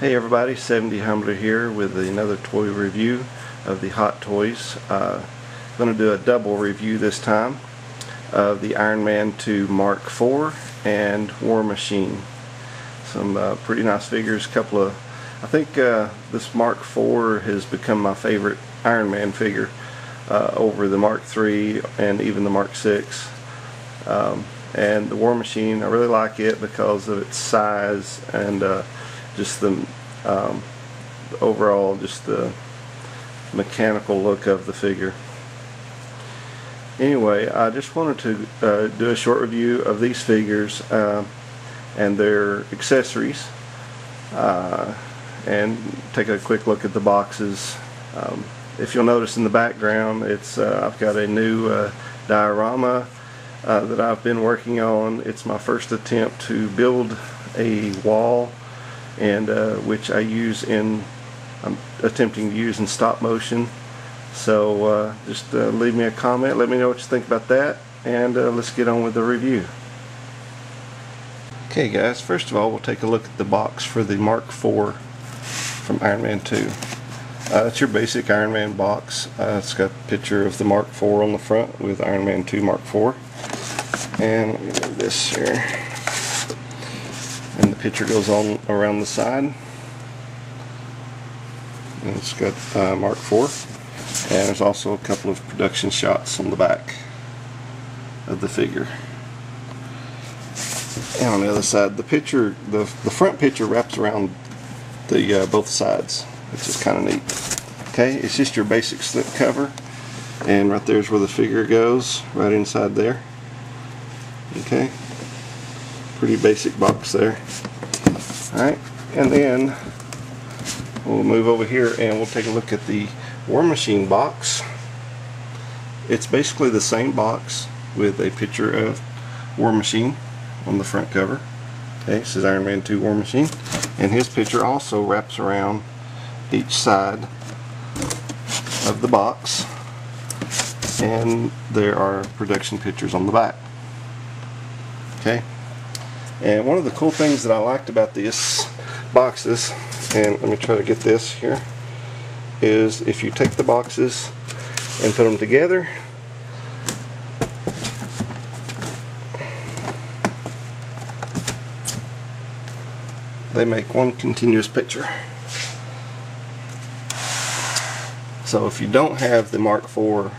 Hey everybody, 70 Humbler here with another toy review of the Hot Toys. Uh, I'm going to do a double review this time of the Iron Man 2 Mark IV and War Machine. Some uh, pretty nice figures, couple of, I think uh, this Mark IV has become my favorite Iron Man figure uh, over the Mark III and even the Mark VI. Um, and the War Machine, I really like it because of its size and uh, just the, um, the overall just the mechanical look of the figure. Anyway, I just wanted to uh, do a short review of these figures uh, and their accessories uh, and take a quick look at the boxes. Um, if you'll notice in the background, it's uh, I've got a new uh, diorama uh, that I've been working on. It's my first attempt to build a wall and uh, which I use in I'm attempting to use in stop motion. So uh, just uh, leave me a comment let me know what you think about that and uh, let's get on with the review. Okay guys first of all we'll take a look at the box for the Mark IV from Iron Man 2 uh, it's your basic Iron Man box. Uh, it's got a picture of the Mark IV on the front with Iron Man 2 Mark IV and this here picture goes on around the side. And it's got uh, Mark IV and there's also a couple of production shots on the back of the figure. And on the other side the picture the, the front picture wraps around the uh, both sides which is kind of neat. Okay it's just your basic slip cover. And right there's where the figure goes right inside there. Okay? Pretty basic box there alright and then we'll move over here and we'll take a look at the War Machine box. It's basically the same box with a picture of War Machine on the front cover. Okay this is Iron Man 2 War Machine and his picture also wraps around each side of the box and there are production pictures on the back. Okay and one of the cool things that I liked about these boxes and let me try to get this here is if you take the boxes and put them together they make one continuous picture so if you don't have the Mark IV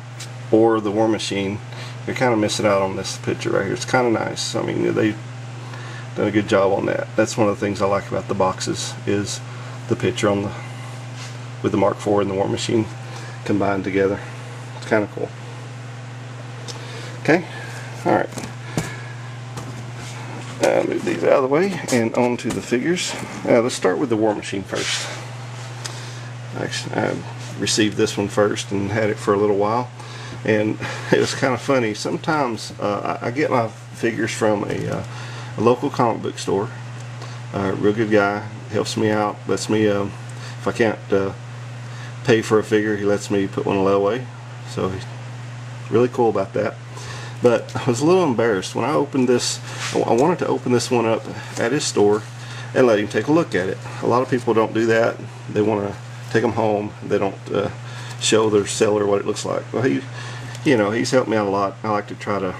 or the War Machine you're kind of missing out on this picture right here. It's kind of nice. I mean, they've done a good job on that. That's one of the things I like about the boxes is the picture on the with the Mark IV and the War Machine combined together. It's kind of cool. Okay, all right. Uh, move these out of the way and on to the figures. Uh, let's start with the War Machine first. Actually, I received this one first and had it for a little while and it was kind of funny sometimes uh, I, get my figures from a, uh, a local comic book store. Uh, real good guy helps me out lets me um, if I can't uh, pay for a figure he lets me put one away. So he's really cool about that. But I was a little embarrassed when I opened this I wanted to open this one up at his store and let him take a look at it. A lot of people don't do that. They want to take them home. They don't uh, show their seller what it looks like. Well he you know, he's helped me out a lot. I like to try to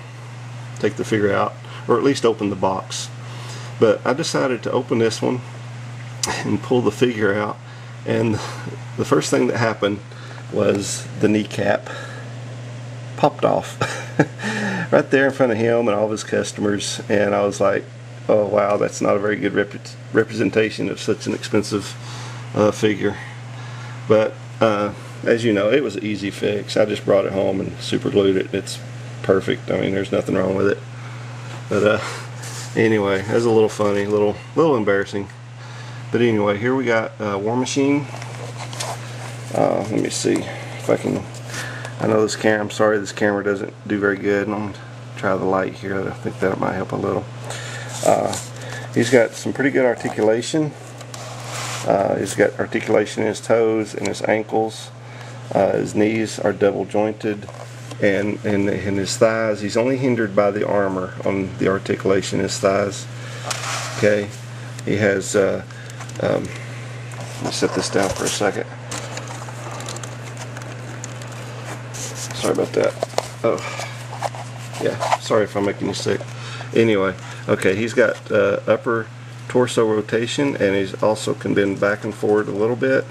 take the figure out, or at least open the box. But I decided to open this one and pull the figure out, and the first thing that happened was the kneecap popped off right there in front of him and all of his customers, and I was like, oh wow, that's not a very good rep representation of such an expensive uh, figure. But uh, as you know, it was an easy fix. I just brought it home and super glued it. It's perfect. I mean, there's nothing wrong with it. But uh, anyway, that's a little funny, a little, little embarrassing. But anyway, here we got uh, War Machine. Uh, let me see if I can. I know this camera. I'm sorry, this camera doesn't do very good. I'm gonna try the light here. I think that might help a little. Uh, he's got some pretty good articulation. Uh, he's got articulation in his toes and his ankles. Uh, his knees are double jointed and in, in his thighs he's only hindered by the armor on the articulation in his thighs okay he has uh, um, Let me set this down for a second. Sorry about that. Oh, yeah. Sorry if I'm making you sick. Anyway, okay, he's got uh, upper torso rotation, and he's also can bend back and forward a little bit.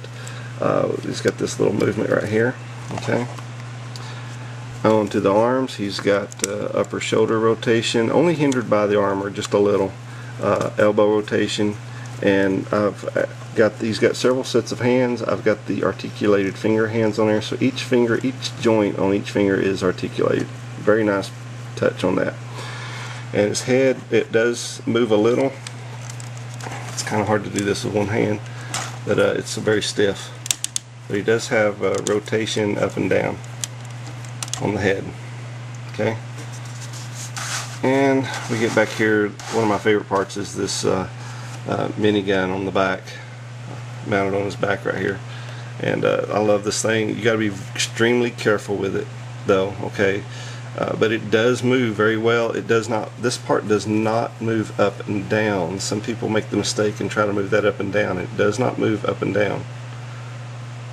Uh, he's got this little movement right here. Okay. On to the arms, he's got uh, upper shoulder rotation, only hindered by the armor just a little. Uh, elbow rotation, and I've uh, got he's got several sets of hands. I've got the articulated finger hands on there, so each finger, each joint on each finger is articulated. Very nice touch on that. And his head, it does move a little. It's kind of hard to do this with one hand, but uh, it's very stiff. But he does have uh, rotation up and down on the head. Okay. And we get back here, one of my favorite parts is this uh, uh, minigun on the back, mounted on his back right here. And uh, I love this thing. You got to be extremely careful with it, though. Okay, uh, but it does move very well. It does not. This part does not move up and down. Some people make the mistake and try to move that up and down. It does not move up and down.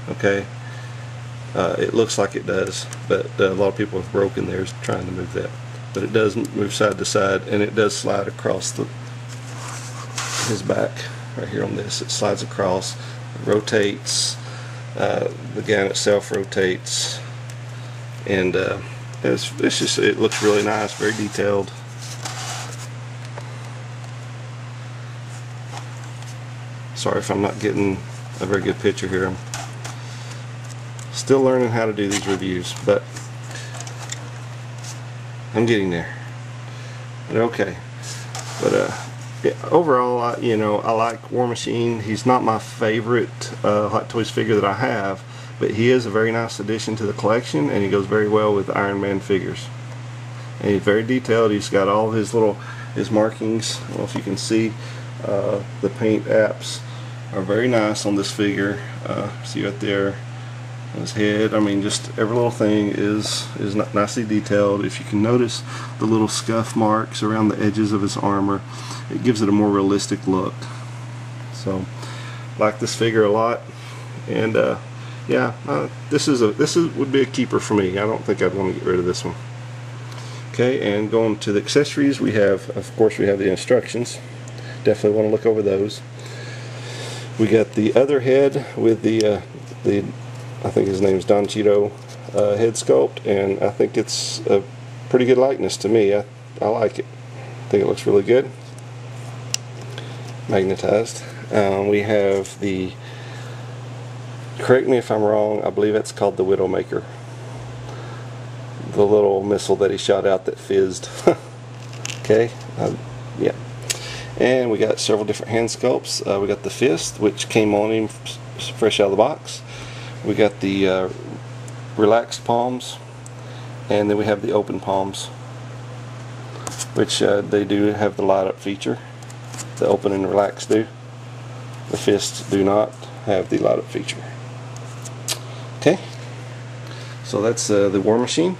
Okay. Uh, it looks like it does, but uh, a lot of people have broken theirs trying to move that. But it does move side to side and it does slide across the his back right here on this. It slides across rotates uh, the gun itself rotates and uh, it's, it's just it looks really nice very detailed. Sorry if I'm not getting a very good picture here still learning how to do these reviews but I'm getting there. But okay. But uh, yeah, overall, I, you know, I like War Machine. He's not my favorite uh, Hot Toys figure that I have, but he is a very nice addition to the collection, and he goes very well with Iron Man figures. And he's very detailed. He's got all his little his markings. I don't know if you can see uh, the paint apps are very nice on this figure. Uh, see right there his head. I mean, just every little thing is is nicely detailed. If you can notice the little scuff marks around the edges of his armor, it gives it a more realistic look. So, like this figure a lot, and uh, yeah, uh, this is a this is would be a keeper for me. I don't think I'd want to get rid of this one. Okay, and going to the accessories, we have, of course, we have the instructions. Definitely want to look over those. We got the other head with the uh, the I think his name's Don Cheadle uh, head sculpt, and I think it's a pretty good likeness to me. I, I like it. I think it looks really good. Magnetized. Um, we have the, correct me if I'm wrong, I believe it's called the Widowmaker. The little missile that he shot out that fizzed. okay, um, yeah. And we got several different hand sculpts. Uh, we got the fist, which came on him fresh out of the box we got the uh, relaxed palms and then we have the open palms which uh, they do have the light up feature. The open and relaxed do. The fists do not have the light up feature. Okay. So that's uh, the war machine